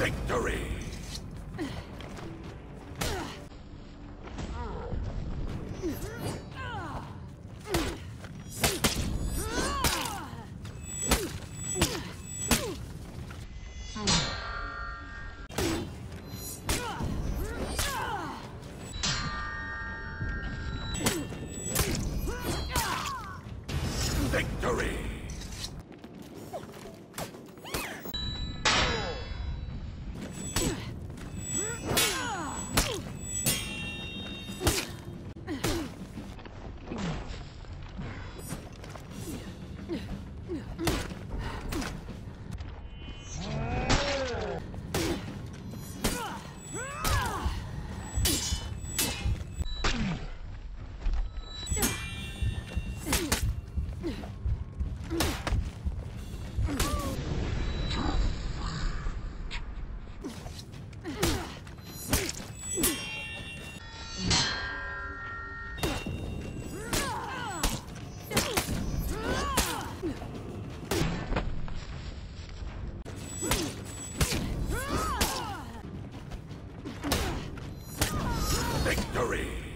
victory! Victory! victory!